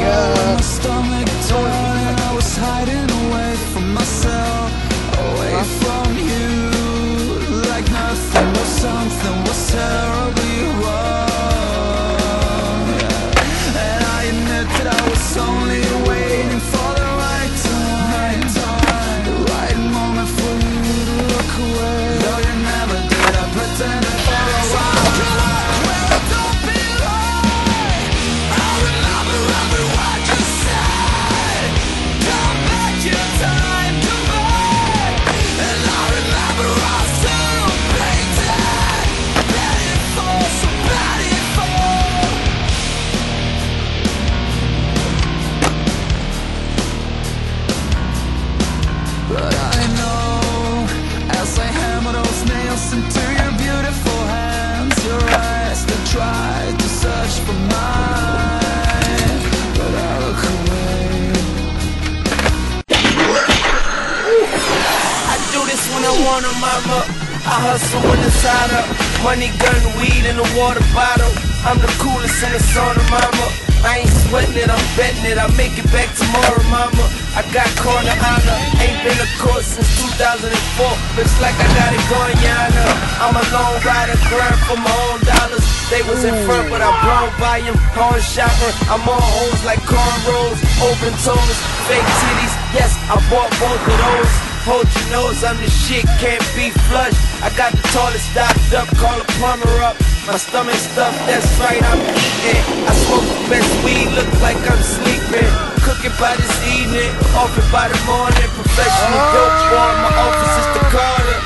My stomach I was hiding away from myself, away from you. Like nothing was something was terribly. I want a mama. I hustle when it's up. Money, gun, weed, and a water bottle. I'm the coolest in the sauna, mama. I ain't sweating it, I'm betting it. I make it back tomorrow, mama. I got corner honor. Ain't been to court since 2004. Looks like I got it going, yana. I'm a lone rider, grind for my own dollars. They was in front, but I blown volume. Horn shopping. I'm on hoes like cornrows, open toes, fake titties. Yes, I bought both of those. Hold your nose, I'm the shit, can't be flushed. I got the toilet stocked up, call a plumber up. My stomach stuffed, that's right, I'm eating. I smoke the best weed, look like I'm sleeping. Cooking by this evening, off it by the morning. Professional oh. dope boy, my office is the Carter.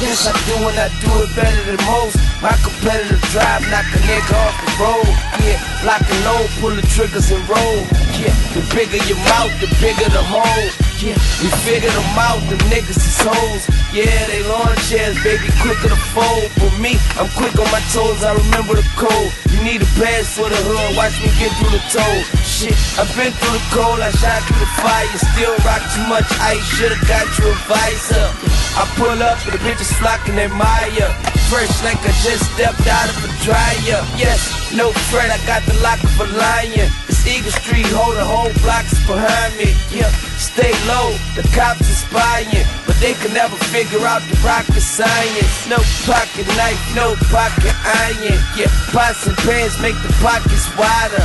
Yes, I do and I do it better than most. My competitive drive knock a nigga off the road. Yeah, lock and load, pull the triggers and roll. Yeah, the bigger your mouth, the bigger the hole. Yeah, we figured them out, the niggas is hoes. Yeah, they lawn chairs, baby, quicker to fold. For me, I'm quick on my toes, I remember the code. You need a pass for the hood, watch me get through the toe. Shit, I've been through the cold, I shot through the fire. Still rock too much ice, should've got you a visor. I pull up and the bitches flocking admire. Fresh like I just stepped out of a dryer. Yes, no fret, I got the lock of a lion. It's Eagle Street, hold the whole blocks behind me. Yeah, stay low, the cops is spying. But they can never figure out the rocket science. No pocket knife, no pocket iron. Yeah, pots and pans make the pockets wider.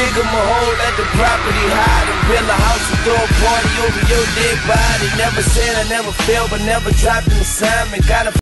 Dig 'em a hole, let the property hide and build a house and throw a party over your dead body. Never said I never failed, but never dropped an assignment. Gotta